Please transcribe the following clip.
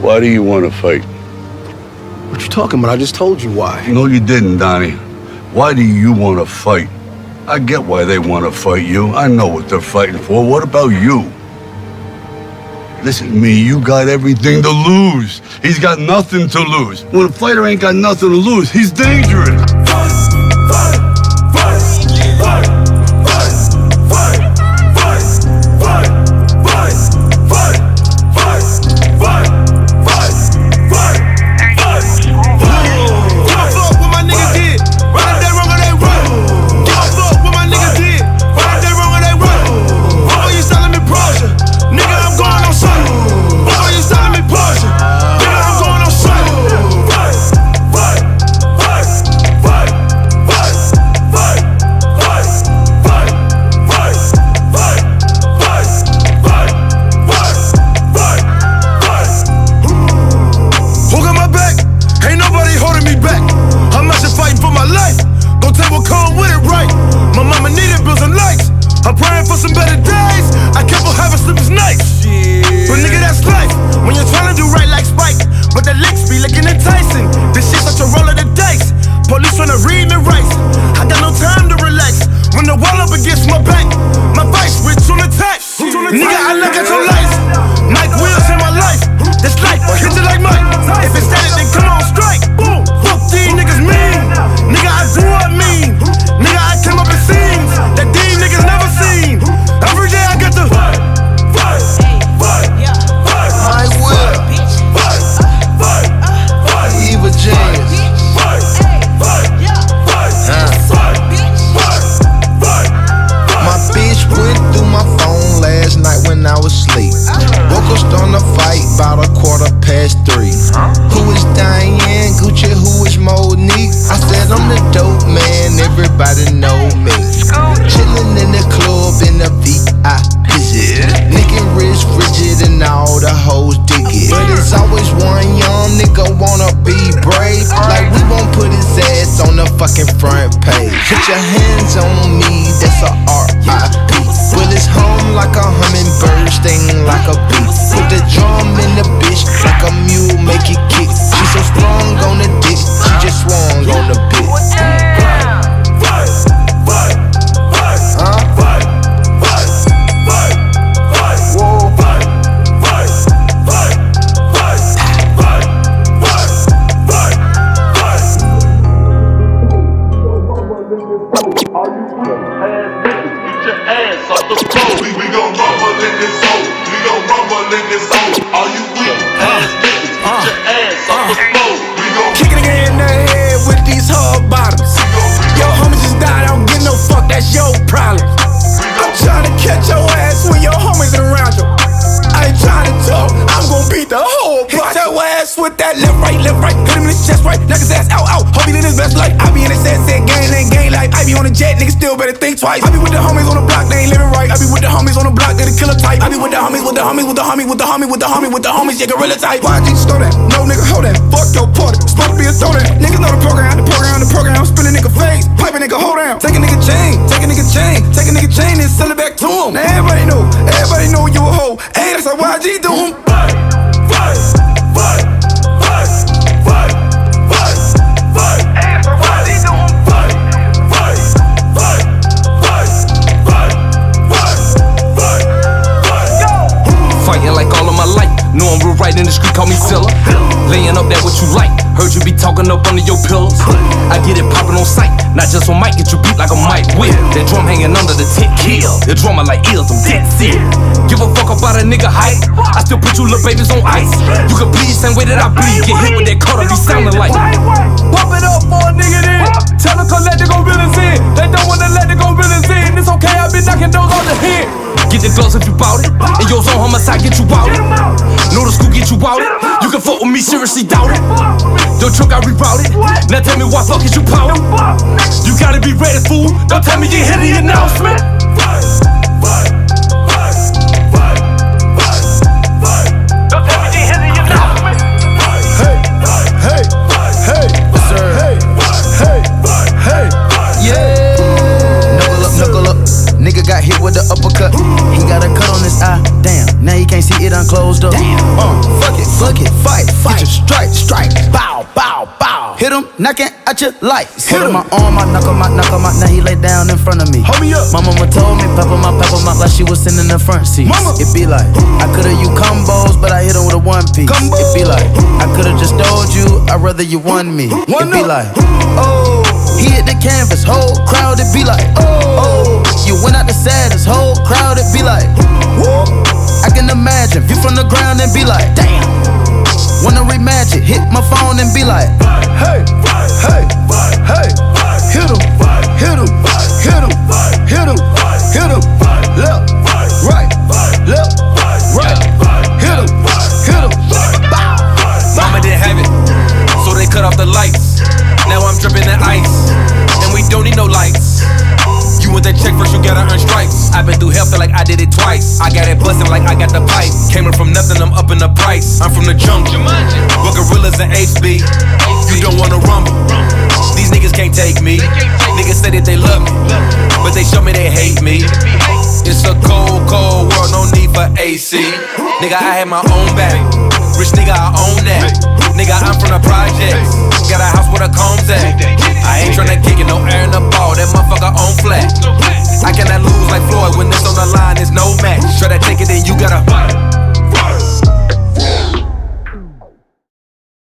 Why do you want to fight? What you talking about? I just told you why. No, you didn't, Donnie. Why do you want to fight? I get why they want to fight you. I know what they're fighting for. What about you? Listen to me, you got everything to lose. He's got nothing to lose. When a fighter ain't got nothing to lose, he's dangerous. My mama needed bills and lights. I'm praying for some better days. I kept on having sleepless nights. Your hands on me, that's a R.I.P. Well, it's home like a hummingbird, sting like a bee. Put the drum in the bitch like a mule, in this hole. All you weak ass niggas, get your ass uh. off the floor. We gon' Kick nigga in the head with these hard bottoms. Yo, homie just died, I don't get no fuck, that's your problem. I'm trying to catch your ass when your homies around you. I ain't trying to talk, I'm gon' beat the whole block. Hit your ass with that left, right, left, right. Hit him in his chest, right. Knock his ass out, out. Hope he in his best life. I be in his set, I be on a jet, nigga still better think twice. I be with the homies on the block, they ain't living right. I be with the homies on the block, they the killer type. I be with the homies, with the homies, with the homie, with the homie, with the homie, with the homies, yeah, gorilla type. YG, slow that. No nigga, hold that. Fuck your party. Supposed to be a that. Niggas know the program, the program, the program. Spin a nigga face, pipe a nigga, hold down. Take a nigga chain, take a nigga chain, take a nigga chain and sell it back Get it popping on sight. Not just on mic, get you beat like a mic whip. That drum hanging under the tent kill. The drummer like eels, I'm dead serious. Give a fuck about a nigga height. I still put you little babies on ice. You can bleed same way that I bleed. Get hit with that cutter, be sounding like. Pump it up for a nigga then. Tell them come let the go villains in. They don't wanna let the go villains in. It's okay, I been knocking those on the head. Get the gloves if you bout it. And yours on homicide, get you out it. Know the school get you out it. You can fuck with me, seriously doubt it. Don't truck, I rerouted. Now tell me why fuck is you pouting? You gotta be ready, fool. Don't tell me you hear the announcement. Nigga got hit with the uppercut. He got a cut on his eye. Damn. Now he can't see it unclosed up. Damn. Hit him, knocking at your lights. Hit him my arm, I knock him out, knock him out. Now he lay down in front of me. Hold me up. My mama told me, pepper my pepper my like she was sitting in the front seat. Mama. It be like, I coulda you combos, but I hit him with a one piece. Combo. It be like, I coulda just told you, I'd rather you won me. One it be up. like, oh, he hit the canvas, whole crowd, it be like, oh, you went out the saddest, whole crowd, it be like, Whoa. I can imagine, view from the ground and be like, damn. Wanna it, hit my phone and be like, Hey, hey, hey. Hit him, hit him, hit him, hit him, hit him. Left, right, left, right. Hit him, hit him. Mama didn't have it, so they cut off the lights. Now I'm dripping in ice, and we don't need no lights. You want that check first, you gotta earn stripes. I've been through hell, feel like I did it twice. I got it bustin' like I got the pipe. Came up from nothing, I'm up in the price. I'm from the jungle, but gorillas and HB. You don't wanna rumble. These niggas can't take me. Niggas say that they love me, but they show me they hate me. It's a cold, cold world, no need for AC. Nigga, I had my own bag. Rich nigga, I own that. Nigga, I'm from the projects. Got a house with a combs at.